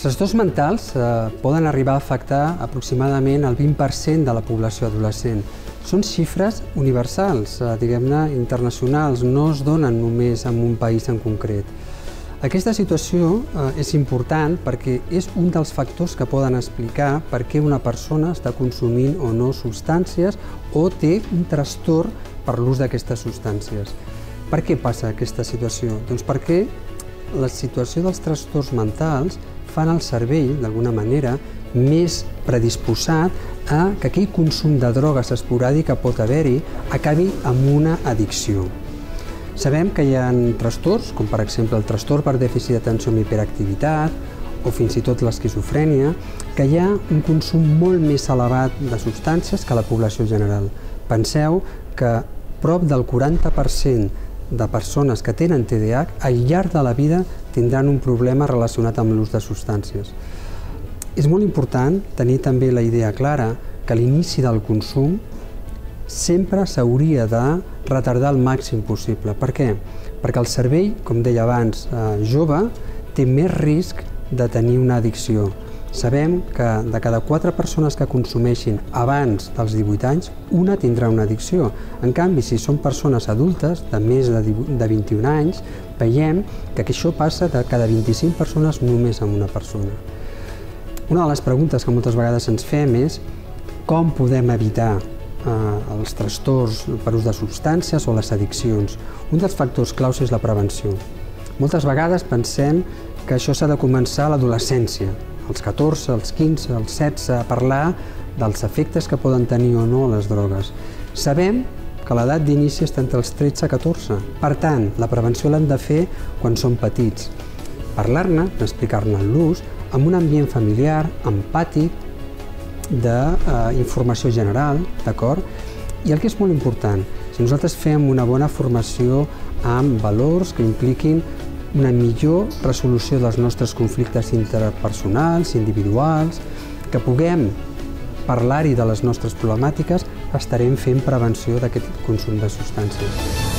trastorns mentals eh, poden arribar a afectar aproximadament el 20% de la població adolescent. Són xifres universals, eh, diguem-ne, internacionals, no es donen només en un país en concret. Aquesta situació eh, és important perquè és un dels factors que poden explicar per què una persona està consumint o no substàncies o té un trastorn per l'ús d'aquestes substàncies. Per què passa aquesta situació? Doncs perquè la situació dels trastorns mentals fan el cervell, d'alguna manera, més predisposat a que aquell consum de drogues esporàdic que pot haver-hi acabi amb una addicció. Sabem que hi ha trastorns, com per exemple el trastorn per dèficit d'atenció amb hiperactivitat o fins i tot l'esquizofrènia, que hi ha un consum molt més elevat de substàncies que la població general. Penseu que prop del 40% de persones que tenen TDAH al llarg de la vida tindran un problema relacionat amb l'ús de substàncies. És molt important tenir també la idea clara que l'inici del consum sempre s'hauria de retardar el màxim possible. Per què? Perquè el cervell, com deia abans, eh, jove, té més risc de tenir una addicció. Sabem que de cada quatre persones que consumeixin abans dels 18 anys, una tindrà una addicció. En canvi, si són persones adultes de més de, de 21 anys, veiem que això passa de cada 25 persones només amb una persona. Una de les preguntes que moltes vegades ens fem és com podem evitar eh, els trastorns per ús de substàncies o les addiccions. Un dels factors claus és la prevenció. Moltes vegades pensem que això s'ha de començar a l'adolescència, als 14, als 15, als 16, a parlar dels efectes que poden tenir o no les drogues. Sabem que l'edat d'inici està entre els 13 i 14. Per tant, la prevenció l'han de fer quan són petits. Parlar-ne, explicar-ne l'ús, amb un ambient familiar, empàtic, d'informació eh, general, d'acord? I el que és molt important, si nosaltres fem una bona formació amb valors que impliquin una millor resolució dels nostres conflictes interpersonals, individuals, que puguem parlar-hi de les nostres problemàtiques, estarem fent prevenció d'aquest consum de substàncies.